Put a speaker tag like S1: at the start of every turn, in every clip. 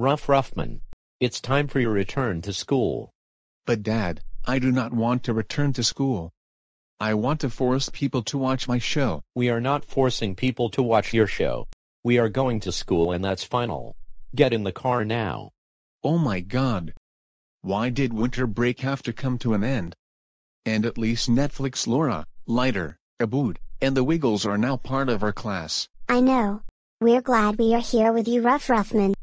S1: Ruff Ruffman. It's time for your return to school.
S2: But dad, I do not want to return to school. I want to force people to watch my show.
S1: We are not forcing people to watch your show. We are going to school and that's final. Get in the car now.
S2: Oh my god. Why did winter break have to come to an end? And at least Netflix Laura, Lighter, Abood, and the Wiggles are now part of our class.
S3: I know. We're glad we are here with you Ruff Ruffman.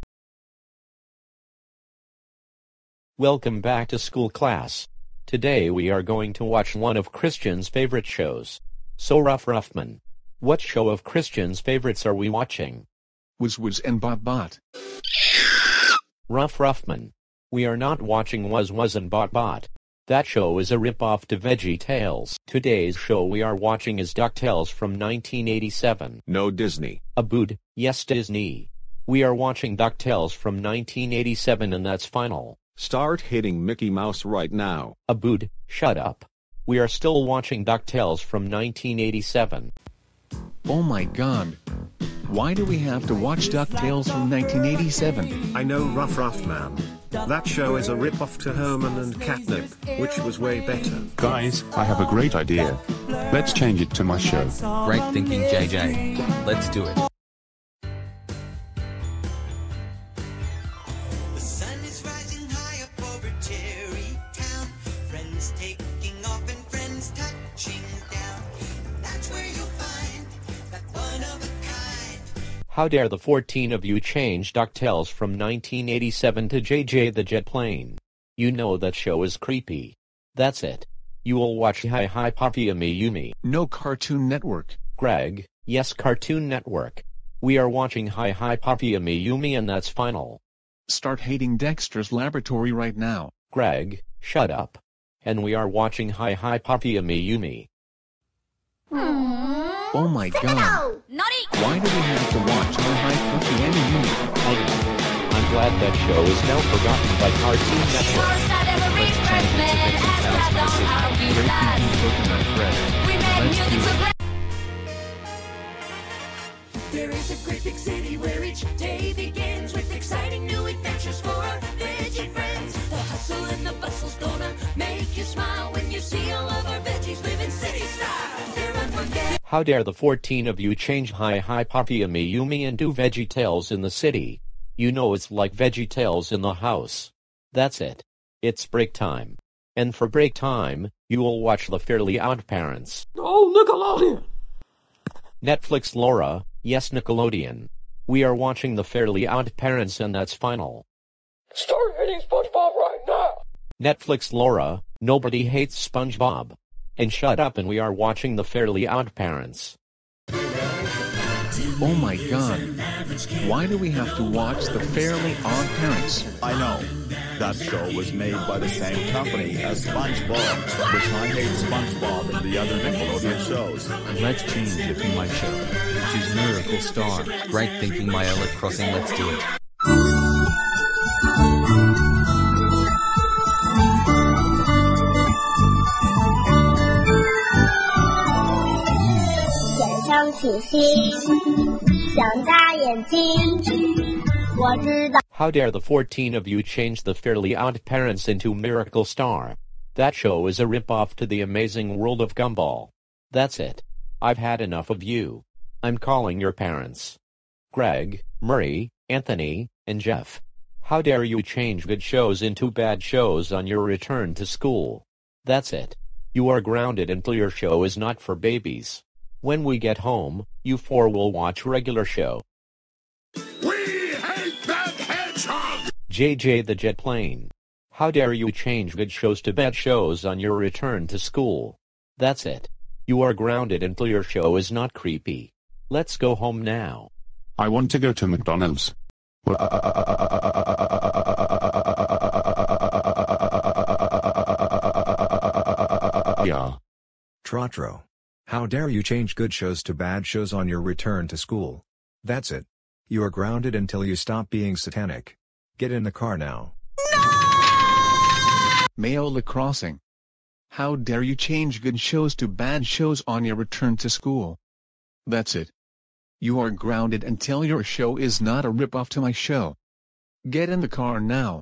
S1: Welcome back to school class. Today we are going to watch one of Christian's favorite shows. So Ruff Ruffman. What show of Christian's favorites are we watching?
S2: Was Was and Bot Bot.
S1: Ruff Ruffman. We are not watching Was Was and Bot Bot. That show is a rip-off to Veggie Tales. Today's show we are watching is DuckTales from 1987.
S4: No Disney.
S1: Abood, yes Disney. We are watching DuckTales from 1987 and that's final.
S4: Start hitting Mickey Mouse right now.
S1: Abood, shut up. We are still watching DuckTales from 1987.
S2: Oh my god. Why do we have to watch DuckTales from 1987?
S5: I know Ruff Ruffman. That show is a rip-off to Herman and Katnip, which was way better.
S6: Guys, I have a great idea. Let's change it to my show.
S7: Great thinking, JJ. Let's do it.
S8: Taking off and friends touching down. That's where you'll find that one of a kind.
S1: How dare the 14 of you change DuckTales from 1987 to JJ the Jet Plane? You know that show is creepy. That's it. You will watch Hi Hi Papi Ami Yumi.
S2: No Cartoon Network.
S1: Greg, yes Cartoon Network. We are watching Hi Hi Papi Ami Yumi and that's final.
S2: Start hating Dexter's Laboratory right now.
S1: Greg, shut up. And we are watching Hi Hi Papi Ami Yumi.
S2: Oh my god. Why do we have to watch Hi Hi Puppy and Yumi?
S1: I know. I'm glad that show is now forgotten by Cartoon Network.
S2: Great thinking Coconut Fred. Let's do it.
S9: There is a great
S1: How dare the 14 of you change Hi Hi Ami Yumi and do Veggie Tales in the city? You know it's like Veggie Tales in the house. That's it. It's break time. And for break time, you will watch The Fairly Odd Parents.
S10: Oh, Nickelodeon!
S1: Netflix Laura, yes Nickelodeon. We are watching The Fairly Odd Parents and that's final.
S10: Start hitting SpongeBob right now!
S1: Netflix Laura, nobody hates SpongeBob. And shut up and we are watching The Fairly Odd Parents.
S2: Oh my god. Why do we have to watch The Fairly Odd Parents?
S11: I know. That show was made by the same company as SpongeBob, which I hate SpongeBob and the other Nickelodeon shows.
S7: Let's change it to my show, which is Miracle Star. Great thinking, my Elliot Crossing. Let's do it.
S12: 眼上起星，想大眼睛。我知道。
S1: How dare the 14 of you change The Fairly Odd Parents into Miracle Star? That show is a rip-off to The Amazing World of Gumball. That's it. I've had enough of you. I'm calling your parents. Greg, Murray, Anthony, and Jeff. How dare you change good shows into bad shows on your return to school? That's it. You are grounded until your show is not for babies. When we get home, you four will watch regular show.
S6: We hate that hedgehog!
S1: JJ the Jet Plane. How dare you change good shows to bad shows on your return to school? That's it. You are grounded until your show is not creepy. Let's go home now.
S6: I want to go to McDonald's. Yeah.
S13: Trotro. How dare you change good shows to bad shows on your return to school? That's it. You are grounded until you stop being satanic. Get in the car now.
S2: Mayola Crossing. How dare you change good shows to bad shows on your return to school? That's it. You are grounded until your show is not a rip-off to my show. Get in the car now.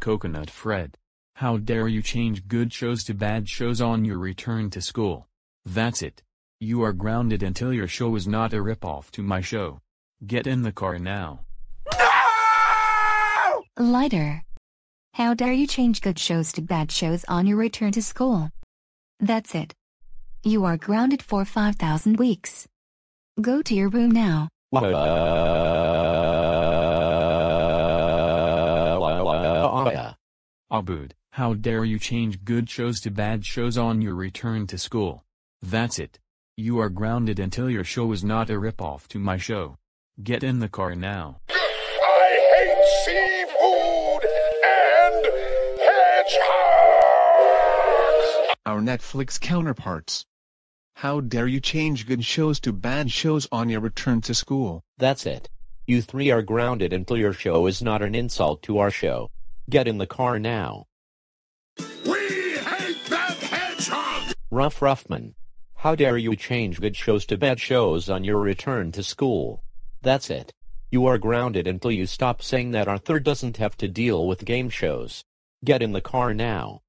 S14: Coconut Fred. How dare you change good shows to bad shows on your return to school? That's it. You are grounded until your show is not a ripoff to my show. Get in the car now. No!
S15: Lighter. How dare you change good shows to bad shows on your return to school? That's it. You are grounded for 5,000 weeks. Go to your room now.
S14: Abud, how dare you change good shows to bad shows on your return to school? That's it. You are grounded until your show is not a ripoff to my show. Get in the car now.
S10: I hate seafood and hedgehogs!
S2: Our Netflix counterparts. How dare you change good shows to bad shows on your return to school?
S1: That's it. You three are grounded until your show is not an insult to our show. Get in the car now.
S10: We hate that hedgehog!
S1: Ruff Ruffman. How dare you change good shows to bad shows on your return to school? That's it. You are grounded until you stop saying that Arthur doesn't have to deal with game shows. Get in the car now.